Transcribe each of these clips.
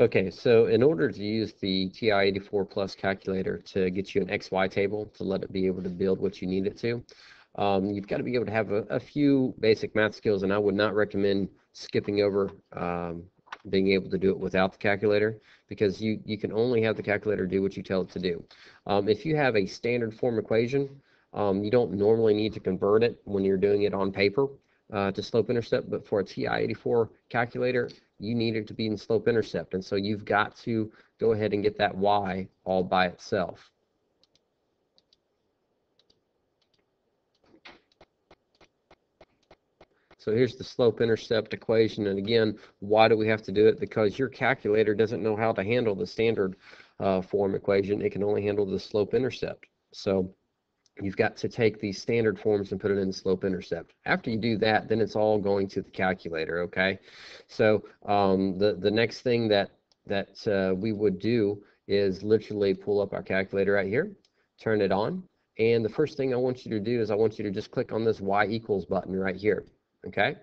Okay, so in order to use the TI-84 Plus calculator to get you an XY table to let it be able to build what you need it to, um, you've got to be able to have a, a, few basic math skills, and I would not recommend skipping over um, being able to do it without the calculator because you, you can only have the calculator do what you tell it to do. Um, if you have a standard form equation, um, you don't normally need to convert it when you're doing it on paper uh, to slope intercept, but for a TI-84 calculator, you need it to be in slope intercept. And so you've got to go ahead and get that y all by itself. So here's the slope intercept equation. And again, why do we have to do it? Because your calculator doesn't know how to handle the standard uh, form equation. It can only handle the slope intercept. So you've got to take these standard forms and put it in slope intercept. After you do that, then it's all going to the calculator, okay? So um, the, the next thing that, that uh, we would do is literally pull up our calculator right here, turn it on, and the first thing I want you to do is I want you to just click on this y equals button right here, okay?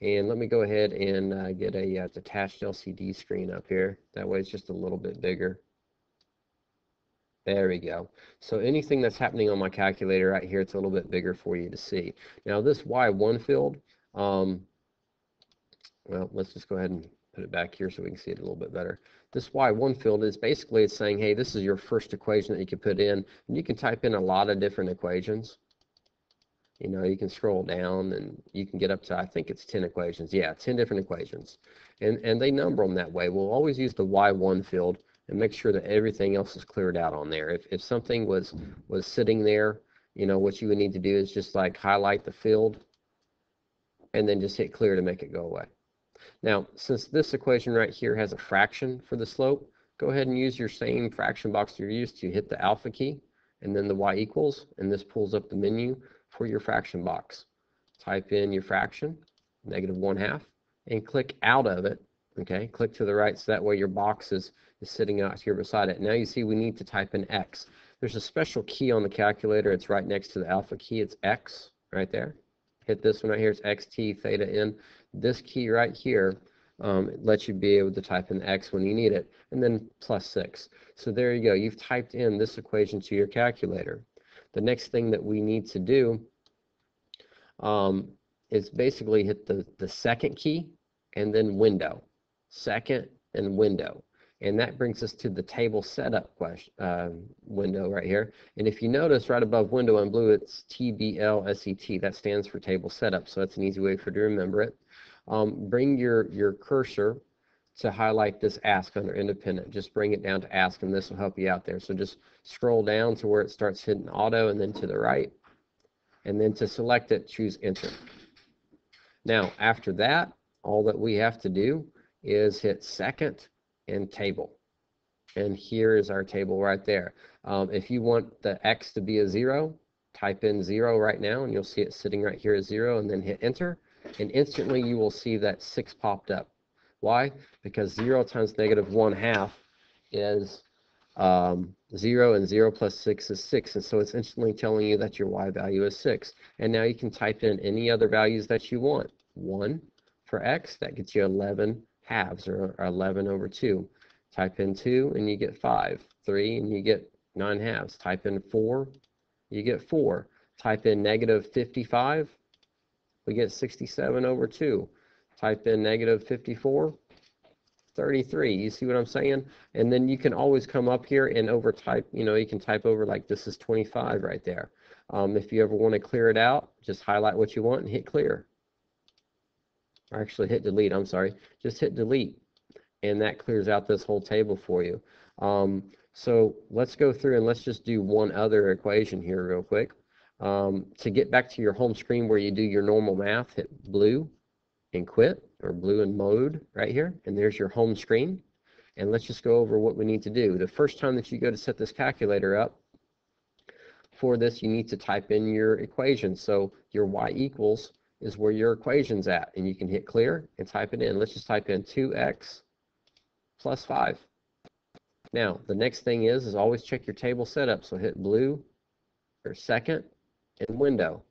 And let me go ahead and uh, get a uh, detached LCD screen up here. That way it's just a little bit bigger. There we go. So anything that's happening on my calculator right here, it's a little bit bigger for you to see. Now this Y1 field, um, well, let's just go ahead and put it back here so we can see it a little bit better. This Y1 field is basically it's saying, hey, this is your first equation that you can put in. And you can type in a lot of different equations. You know, you can scroll down and you can get up to, I think it's 10 equations. Yeah, 10 different equations. And, and they number them that way. We'll always use the Y1 field and make sure that everything else is cleared out on there. If, if something was, was sitting there, you know, what you would need to do is just like highlight the field and then just hit clear to make it go away. Now, since this equation right here has a fraction for the slope, go ahead and use your same fraction box you're used to. Hit the alpha key and then the y equals, and this pulls up the menu for your fraction box. Type in your fraction, negative one half, and click out of it. Okay, click to the right so that way your box is is sitting out here beside it. Now you see we need to type in X. There's a special key on the calculator. It's right next to the alpha key. It's X right there. Hit this one right here. It's XT theta N. This key right here um, lets you be able to type in X when you need it. And then plus 6. So there you go. You've typed in this equation to your calculator. The next thing that we need to do um, is basically hit the, the second key and then window. Second and window. And that brings us to the table setup question, uh, window right here. And if you notice right above window in blue, it's TBLSET. That stands for table setup. So that's an easy way for you to remember it. Um, bring your, your cursor to highlight this ask under independent. Just bring it down to ask and this will help you out there. So just scroll down to where it starts hitting auto and then to the right. And then to select it, choose enter. Now, after that, all that we have to do is hit second and table. And here is our table right there. Um, if you want the x to be a zero, type in zero right now and you'll see it sitting right here as zero and then hit enter. And instantly you will see that six popped up. Why? Because zero times negative one half is um, 0 and 0 plus 6 is 6 and so it's instantly telling you that your y value is 6 and now you can type in any other values that you want 1 for x that gets you 11 halves or, 11 over 2. Type in 2 and you get 5. 3 and you get 9 halves. Type in 4, you get 4. Type in negative 55, we get 67 over 2. Type in negative 54, 33. You see what I'm saying? And then you can always come up here and over type, you know, you can type over like this is 25 right there. Um, if you ever want to clear it out, just highlight what you want and hit clear or actually hit delete, I'm sorry, just hit delete and that clears out this whole table for you. Um, so let's go through and let's just do one other equation here real quick. Um, to get back to your home screen where you do your normal math, hit blue and quit or blue and mode right here. And there's your home screen. And let's just go over what we need to do. The first time that you go to set this calculator up, for this, you need to type in your equation. So your y equals is where your equation's at. And you can hit clear and type it in. Let's just type in 2x plus 5. Now, the next thing is, is always check your table setup. So hit blue or second and window.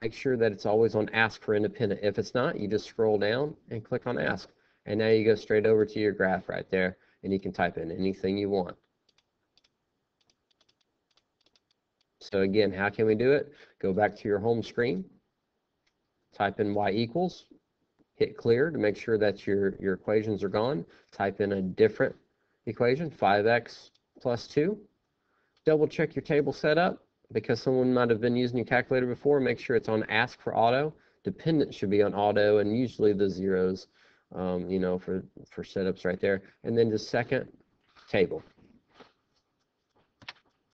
Make sure that it's always on ask for independent. If it's not, you just scroll down and click on ask. And now you go straight over to your graph right there, and you can type in anything you want. So again, how can we do it? Go back to your home screen, type in y equals, hit clear to make sure that your, your equations are gone. Type in a different equation, 5x plus 2. Double check your table setup because someone might have been using your calculator before. Make sure it's on ask for auto. Dependent should be on auto and usually the zeros, um, you know, for, for setups right there. And then the second table.